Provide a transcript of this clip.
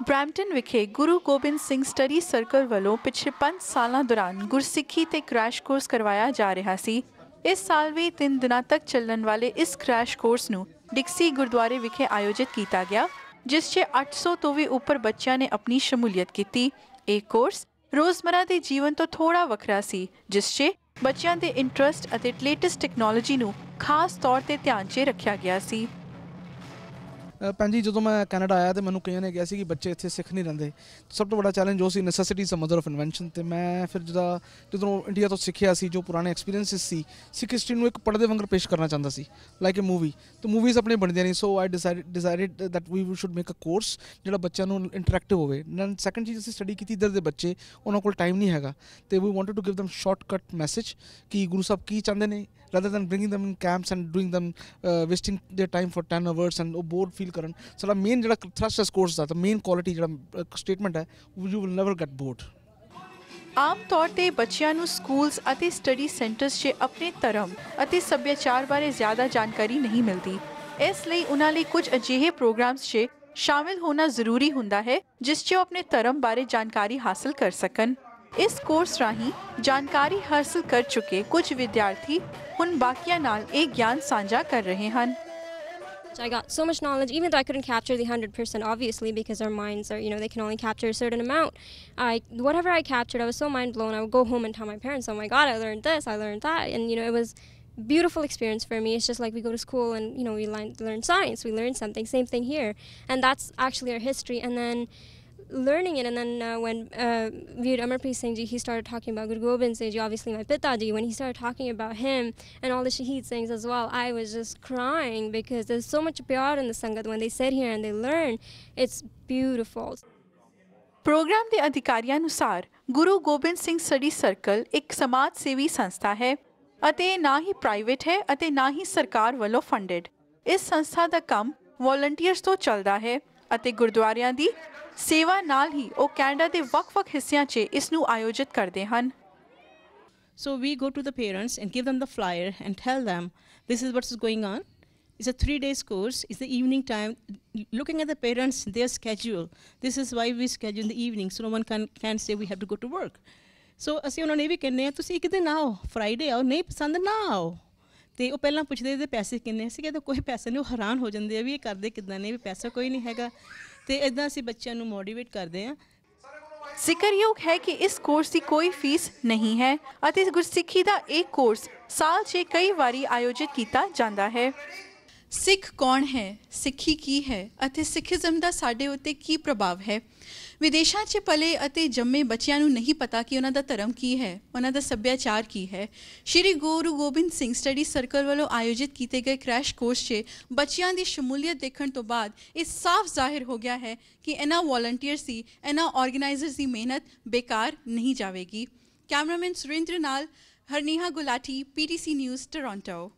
Brampton ਵਿਖੇ Guru Gobind Singh study circle ਵੱਲੋਂ ਪਿਛਲੇ 5 ਸਾਲਾਂ ਦੌਰਾਨ ਗੁਰਸਿੱਖੀ ਤੇ ਕ੍ਰੈਸ਼ ਕੋਰਸ ਕਰਵਾਇਆ ਜਾ ਰਿਹਾ ਸੀ। ਇਸ ਸਾਲ ਵੀ 3 ਦਿਨਾਂ ਤੱਕ ਚੱਲਣ ਵਾਲੇ ਇਸ ਕ੍ਰੈਸ਼ ਕੋਰਸ ਨੂੰ ਡਿਕਸੀ ਗੁਰਦੁਆਰੇ ਵਿਖੇ ਆਯੋਜਿਤ ਕੀਤਾ ਗਿਆ, ਜਿਸ 'ਚ 800 ਤੋਂ ਵੀ ਉੱਪਰ ਬੱਚਿਆਂ ਨੇ ਆਪਣੀ ਸ਼ਮੂਲੀਅਤ ਕੀਤੀ। ਇਹ ਕੋਰਸ ਰੋਜ਼ਮਰਾ ਦੇ ਜੀਵਨ ਤੋਂ ਥੋੜਾ ਵੱਖਰਾ ਸੀ, ਜਿਸ 'ਚ ਬੱਚਿਆਂ ਦੇ ਇੰਟਰਸਟ ਅਤੇ ਲੇਟੈਸਟ ਟੈਕਨੋਲੋਜੀ ਨੂੰ ਖਾਸ ਤੌਰ ਤੇ ਧਿਆਨ 'ਚ ਰੱਖਿਆ ਗਿਆ ਸੀ। ਭੈਣ ਜੀ, ਜਦੋਂ ਮੈਂ ਕੈਨੇਡਾ ਆਇਆ ਤੇ ਮੈਨੂੰ ਕਈਆਂ ਨੇ ਕਿਹਾ ਸੀ ਕਿ ਬੱਚੇ ਇੱਥੇ ਸਿੱਖ ਨਹੀਂ ਰਹਿੰਦੇ। ਸਭ ਤੋਂ ਵੱਡਾ ਚੈਲੰਜ ਉਹ ਸੀ necessities is mother of invention ਤੇ ਮੈਂ ਫਿਰ ਜਦੋਂ ਜਦੋਂ ਇੰਡੀਆ ਤੋਂ ਸਿੱਖਿਆ ਸੀ, ਜੋ ਪੁਰਾਣੇ ਐਕਸਪੀਰੀਐਂਸਿਸ ਸੀ, ਸਿੱਖ ਹਿਸਟਰੀ ਨੂੰ ਇੱਕ ਪੜ੍ਹਦੇ ਵਾਂਗਰ ਪੇਸ਼ ਕਰਨਾ ਚਾਹੁੰਦਾ ਸੀ ਲਾਈਕ ਅ ਮੂਵੀ ਤੇ ਮੂਵੀਜ਼ ਆਪਣੇ ਬਣਦੀਆਂ ਨਹੀਂ so I decided decided that we should make a course ਜਿਹੜਾ ਬੱਚਿਆਂ ਨੂੰ ਇੰਟਰੈਕਟਿਵ ਹੋਵੇ। ਦੈਨ ਸੈਕੰਡ ਚੀਜ਼ ਅਸੀਂ ਸਟੱਡੀ ਕੀਤੀ ਇੱਧਰ ਦੇ ਬੱਚੇ, ਉਹਨਾਂ ਕੋਲ ਟਾਈਮ ਨਹੀਂ ਹੈਗਾ। ਤੇ we wanted to give them shortcut message ਕਿ ਗੁਰੂ ਸਾਹਿਬ ਕੀ ਚਾਹੁੰਦੇ ਨੇ rather than bringing them in camps and doing them uh, wasting their time for 10 hours and uh, bored feel ਕਰਨ ਸਾਡਾ ਮੇਨ ਜਿਹੜਾ ਥਰਸਟ ਇਸ ਕੋਰਸ ਦਾ ਤਾਂ ਮੇਨ ਕੁਆਲਿਟੀ ਜਿਹੜਾ ਸਟੇਟਮੈਂਟ ਹੈ you will never get bored. ਆਮ ਤੌਰ ਤੇ ਬੱਚਿਆਂ ਨੂੰ ਸਕੂਲਸ ਅਤੇ ਸਟੱਡੀ ਸੈਂਟਰਸ 'ਚ ਆਪਣੇ ਧਰਮ ਅਤੇ ਸੱਭਿਆਚਾਰ ਬਾਰੇ ਜ਼ਿਆਦਾ ਜਾਣਕਾਰੀ ਨਹੀਂ ਮਿਲਦੀ ਇਸ ਲਈ ਉਹਨਾਂ ਲਈ ਕੁਝ ਅਜਿਹੇ ਪ੍ਰੋਗਰਾਮਸ 'ਚ ਸ਼ਾਮਿਲ ਹੋਣਾ ਜ਼ਰੂਰੀ ਹੁੰਦਾ ਹੈ ਜਿਸ 'ਚ ਉਹ ਆਪਣੇ ਧਰਮ ਬਾਰੇ ਜਾਣਕਾਰੀ ਹਾਸਲ ਕਰ ਸਕਣ ਇਸ ਕੋਰਸ ਰਾਹੀਂ ਜਾਣਕਾਰੀ ਹਾਸਲ ਕਰ ਚੁੱਕੇ ਕੁਝ ਵਿਦਿਆਰਥੀ ਹੁਣ ਬਾਕੀਆਂ ਨਾਲ ਇਹ ਗਿਆਨ ਸਾਂਝਾ ਕਰ ਰਹੇ ਹਨ So I got so much knowledge, even though I couldn't capture the hundred percent, obviously, because our minds are, you know, they can only capture a certain amount. I whatever I captured, I was so mind blown. I would go home and tell my parents, "Oh my God, I learned this, I learned that," and you know, it was beautiful experience for me. It's just like we go to school and you know we learn, learn science, we learn something. Same thing here, and that's actually our history. And then learning it, and then uh, when uh, Veer Amarpreet Singh ji, he started talking about Guru Gobind Singh ji, obviously my Pitaji, when he started talking about him and all the Shaheed Singhs as well, I was just crying because there's so much pyar in the Sangat when they sit here and they learn. It's beautiful. Programme ਦੇ ਅਧਿਕਾਰੀਆਂ ਅਨੁਸਾਰ Guru Gobind Singh study circle ਇੱਕ ਸਮਾਜ ਸੇਵੀ ਸੰਸਥਾ ਹੈ ਅਤੇ ਇਹ ਨਾ ਹੀ ਪ੍ਰਾਈਵੇਟ ਹੈ ਅਤੇ ਨਾ ਹੀ ਸਰਕਾਰ ਵੱਲੋਂ ਫੰਡਡ ਇਸ ਸੰਸਥਾ ਦਾ ਕੰਮ ਵੋਲੰਟੀਅਰਸ ਤੋਂ ਚੱਲਦਾ ਹੈ ਅਤੇ ਗੁਰਦੁਆਰਿਆਂ ਦੀ ਸੇਵਾ ਨਾਲ ਹੀ ਉਹ ਕੈਨੇਡਾ ਦੇ ਵੱਖ-ਵੱਖ ਹਿੱਸਿਆਂ 'ਚ ਇਸ ਨੂੰ ਆਯੋਜਿਤ ਕਰਦੇ ਹਨ So we go to the parents and give them the flyer and tell them this is what's going on. It's a three days course. It's the evening time. Looking at the parents, their schedule. This is why we schedule in the evening so no one can, can say we have to go to work. ਸੋ ਅਸੀਂ ਉਹਨਾਂ ਨੇ ਇਹ ਵੀ ਕਹਿੰਦੇ ਆ ਤੁਸੀਂ ਇੱਕ ਦਿਨ ਆਓ ਫਰਾਈਡੇ ਆਓ ਨਹੀਂ ਪਸੰਦ ਨਾ ਆਓ ਤੇ ਉਹ ਪਹਿਲਾਂ ਪੁੱਛਦੇ ਇਹਦੇ ਪੈਸੇ ਕਿੰਨੇ ਸੀ ਕਹਿੰਦੇ ਕੋਈ ਪੈਸੇ ਨਹੀਂ ਉਹ ਹੈਰਾਨ ਹੋ ਜਾਂਦੇ ਆ ਵੀ ਇਹ ਕਰਦੇ ਕਿਦਾਂ ਨੇ, ਵੀ ਪੈਸਾ ਕੋਈ ਨਹੀਂ ਹੈਗਾ। ਤੇ ਇਦਾਂ ਅਸੀਂ ਬੱਚਿਆਂ ਨੂੰ ਮੋਟੀਵੇਟ ਕਰਦੇ ਆ। ਜ਼ਿਕਰਯੋਗ ਹੈ ਕਿ ਇਸ ਕੋਰਸ ਦੀ ਕੋਈ ਫੀਸ ਨਹੀਂ ਹੈ ਅਤੇ ਗੁਰਸਿੱਖੀ ਦਾ ਇਹ ਕੋਰਸ ਸਾਲ 'ਚ ਕਈ ਵਾਰੀ ਆਯੋਜਿਤ ਕੀਤਾ ਜਾਂਦਾ ਹੈ। ਸਿੱਖ ਕੌਣ ਹੈ? ਸਿੱਖੀ ਕੀ ਹੈ? ਅਤੇ ਸਿੱਖੀਜ਼ਮ ਦਾ ਸਾਡੇ ਉੱਤੇ ਕੀ ਪ੍ਰਭਾਵ ਹੈ? ਵਿਦੇਸ਼ਾਂ 'ਚ ਪਲੇ ਅਤੇ ਜੰਮੇ ਬੱਚਿਆਂ ਨੂੰ ਨਹੀਂ ਪਤਾ ਕਿ ਉਹਨਾਂ ਦਾ ਧਰਮ ਕੀ ਹੈ, ਉਹਨਾਂ ਦਾ ਸੱਭਿਆਚਾਰ ਕੀ ਹੈ। ਸ਼੍ਰੀ ਗੁਰੂ ਗੋਬਿੰਦ ਸਿੰਘ ਸਟੱਡੀ ਸਰਕਲ ਵੱਲੋਂ ਆਯੋਜਿਤ ਕੀਤੇ ਗਏ ਕ੍ਰੈਸ਼ ਕੋਰਸ 'ਚ ਬੱਚਿਆਂ ਦੀ ਸ਼ਮੂਲੀਅਤ ਦੇਖਣ ਤੋਂ ਬਾਅਦ ਇਹ ਸਾਫ਼ ਜ਼ਾਹਿਰ ਹੋ ਗਿਆ ਹੈ ਕਿ ਇਹਨਾਂ ਵੋਲੰਟੀਅਰਸ ਦੀ ਇਹਨਾਂ ਆਰਗੇਨਾਈਜ਼ਰਸ ਦੀ ਮਿਹਨਤ ਬੇਕਾਰ ਨਹੀਂ ਜਾਵੇਗੀ। ਕੈਮਰਾਮੈਨ ਸੁਰਿੰਦਰ ਨਾਲ ਹਰਨੀਹਾ ਗੁਲਾਟੀ ਪੀਟੀਸੀ ਨਿਊਜ਼, ਟੋਰਾਂਟੋ।